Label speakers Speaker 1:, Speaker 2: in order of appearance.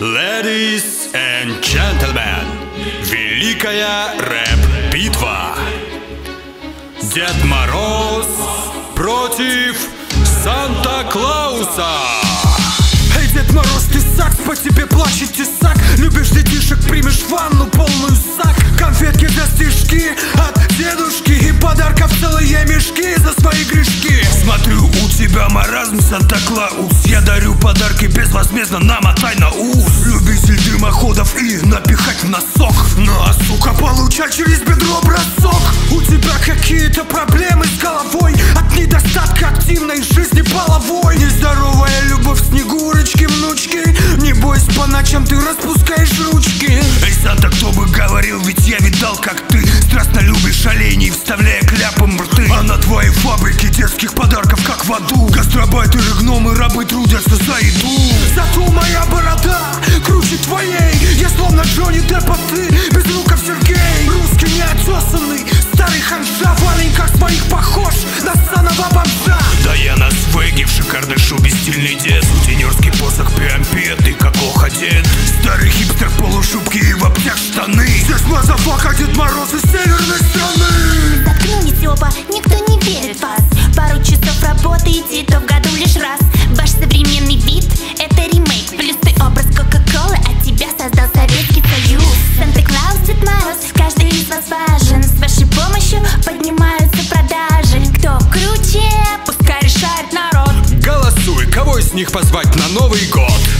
Speaker 1: Ladies and gentlemen, великая рэп-битва. Дед Мороз против Санта-Клауса.
Speaker 2: Эй, Дед Мороз, ты сакс, по тебе плачет тесак Любишь детишек, примешь ванну полную сак Конфетки для стишки от дедушки И подарков целые мешки за свои грешки Смотрю, у тебя маразм, Санта-Клаус. Я дарю подарки безвозмездно, намотай на ус. Любитель дымоходов и напихать в носок. Ну а сука, получай через бедро бросок. У тебя какие-то проблемы с головой. От недостатка активной жизни половой. Нездоровая любовь снегурочки, внучки. Не бойся, по ночам ты распускаешь ручки. Эй, Санта, кто бы говорил, ведь я видал, как ты. Страстно любишь оленей, вставляя кляпом рты. А на твоей фабрике детских подарков, в аду Гастробайтеры, гномы, рабы трудятся за еду. Зато моя борода круче твоей. Я словно Джонни Депп, а ты без руков Сергей. Русский неотесанный, старый ханжа Валень как своих похож на ссаного бомжа.
Speaker 3: Да я на свеге в шикарной шубе стильный дед. Сутенерский посох прям петый, как охотет
Speaker 2: Старый хипстер в полушубке и в обтяг штаны. Здесь мазафака Дед Мороз из северной страны
Speaker 4: работаете, то в году лишь раз. Ваш современный вид — это ремейк. Плюс ты образ Кока-Колы, а тебя создал Советский Союз. Санта-Клаус, Дед Мороз, каждый из вас важен. С вашей помощью поднимаются продажи. Кто круче, пускай решает народ.
Speaker 1: Голосуй, кого из них позвать на Новый год?